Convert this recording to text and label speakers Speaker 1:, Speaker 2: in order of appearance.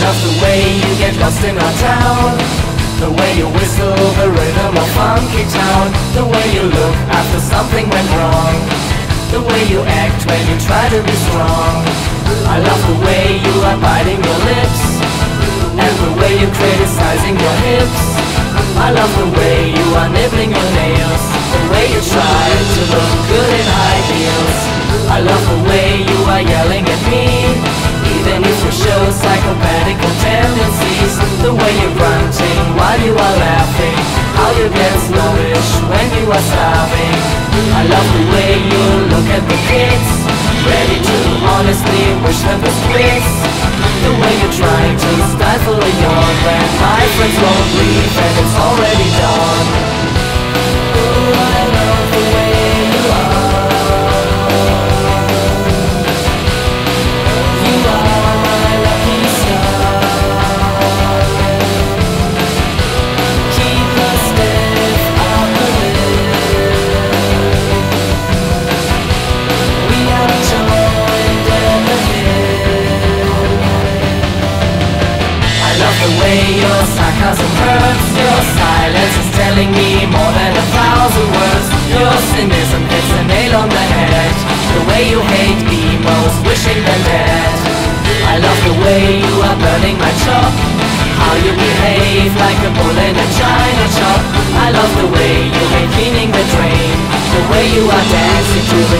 Speaker 1: love the way you get lost in our town. The way you whistle the rhythm of funky town. The way you look after something went wrong. The way you act when you try to be strong. I love the way you are biting your lips. And the way you're criticizing your hips. I love the way you are nibbling your nails. The way you try to look good in high heels I love the way you are yelling at me show psychopathical tendencies. The way you're grunting while you are laughing How you get snobbish when you are starving. I love the way you look at the kids. Ready to honestly wish them the splits The way you're trying to stifle a yawn my friends won't leave and it's already telling me more than a thousand words. Your cynicism hits a nail on the head. The way you hate emos, wishing them dead I love the way you are burning my chop How you behave like a bull in a china shop. I love the way you hate cleaning the drain. The way you are dancing to the